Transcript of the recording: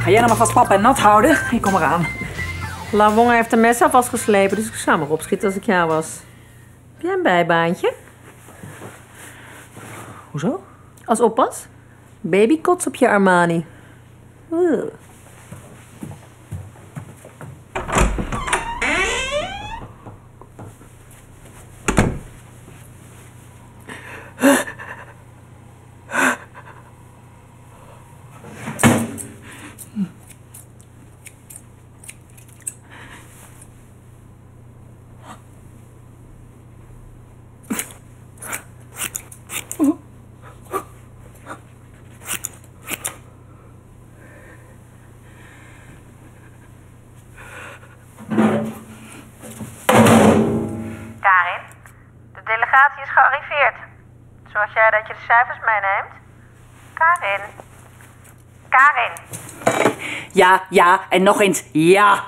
Nou, ga jij nou maar vast papa en nat houden. Ik kom eraan. Lavonga heeft de mes al vastgeslepen, dus ik zou maar opschieten als ik jou was. Heb jij een bijbaantje? Hoezo? Als oppas? Babykots op je Armani. delegatie is gearriveerd. Zoals jij dat je de cijfers meeneemt? Karin. Karin. Ja, ja, en nog eens ja.